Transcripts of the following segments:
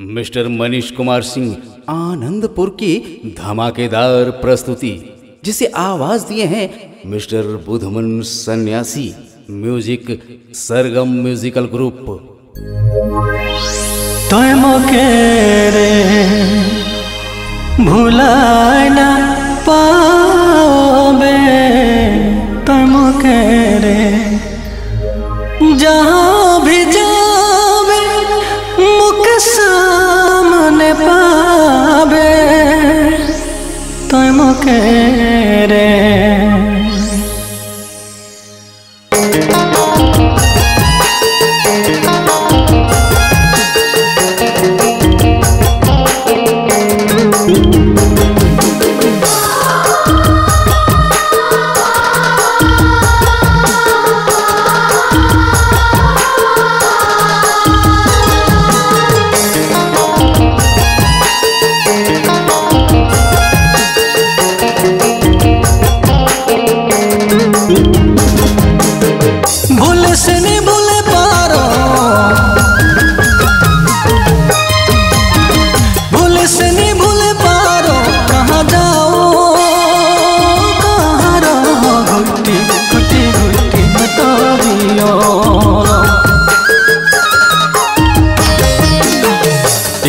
Mister Manish Kumar Singh Anandpur की धमाकेदार प्रस्तुति, जिसे आवाज़ दिए हैं मिस्टर बुधमन सन्यासी, म्यूज़िक सरगम म्यूजिकल ग्रुप। पावे है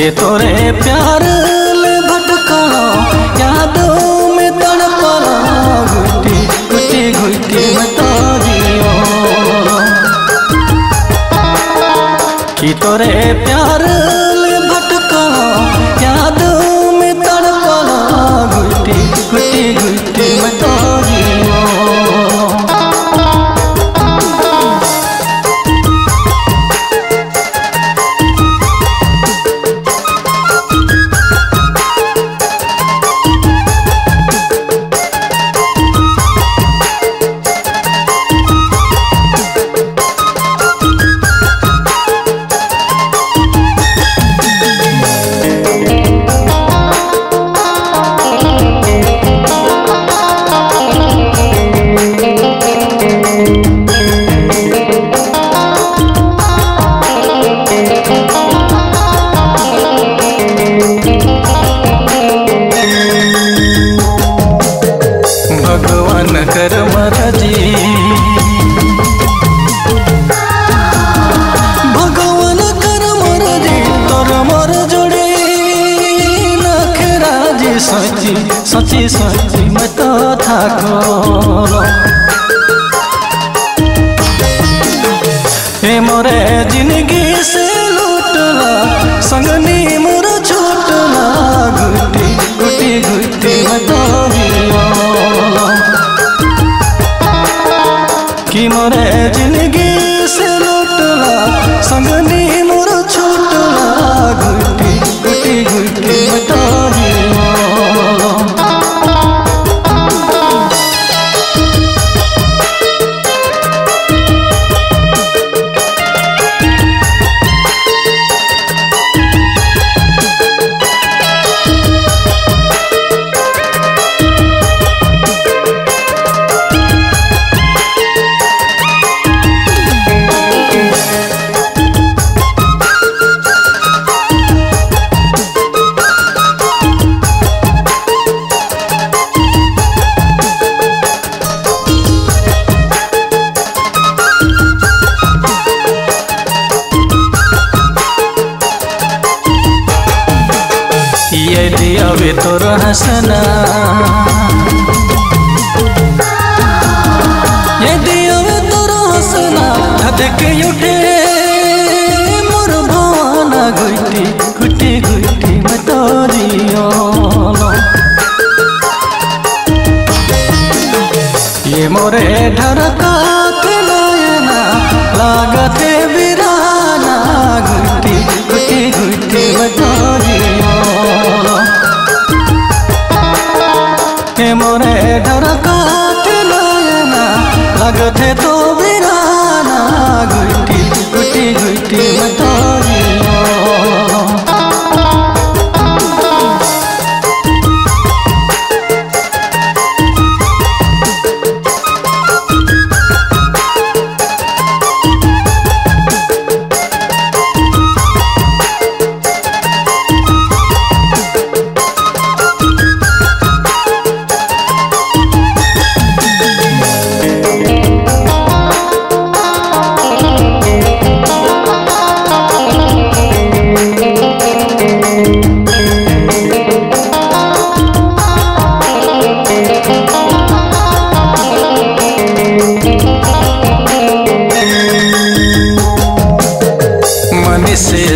ये तोरे प्यार ले भटका यादों में तड़पा घुटी घुटी घुट्टी बता दियो। कि तोरे प्यार सची मैं तो थाको हे मोरे ज़िंदगी से लूटला संगनी मोर छूटला गुटी गुटी गुटी मैं तो हियो कि हसना। ये दियावे तोर हसना धधके उठे मोर भवाना गुटी गुटी गुटी मैं ये मोरे ढरका लागते बिराना, गुटी गुटी गुटी मैं लगते तो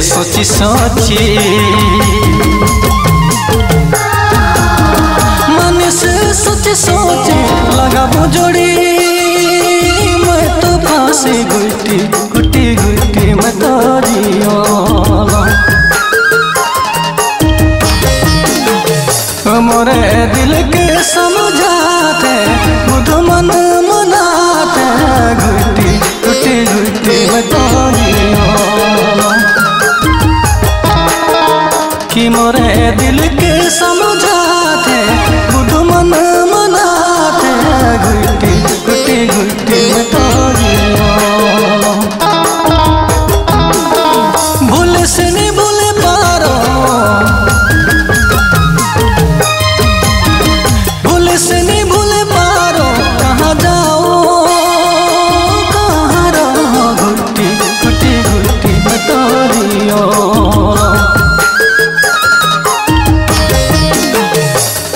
सोची सोची। मन से सोच सोच लगा जोड़ी। मैं तो फांसी गुटी गुटी गुटी मैं तो मोरे दिल के समझाते बुध मन मनाते, गुटी गुटी गुटी मैं तो मोरे दिल के समझाते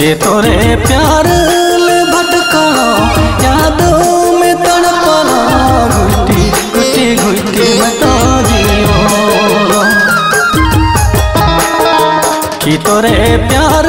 ये तोरे प्यार भटका यादों में तड़पना घुटी बताइयो कि तोरे प्यार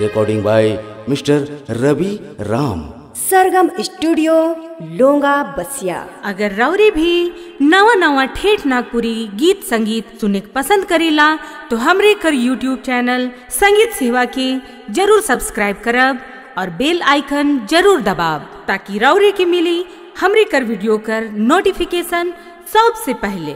recording by mister Ravi Ram Sargam studio लोंगा बसिया। अगर रौरी भी नवा नवा ठेठ नागपुरी गीत संगीत सुने पसंद करेला तो हमरे कर यूट्यूब चैनल संगीत सेवा के ज़रूर सब्सक्राइब करब और बेल आइकन ज़रूर दबाब ताकि रौरे के मिली हमरे कर वीडियो कर नोटिफिकेशन सबसे पहले।